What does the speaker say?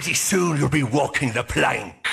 Pretty soon you'll be walking the plank.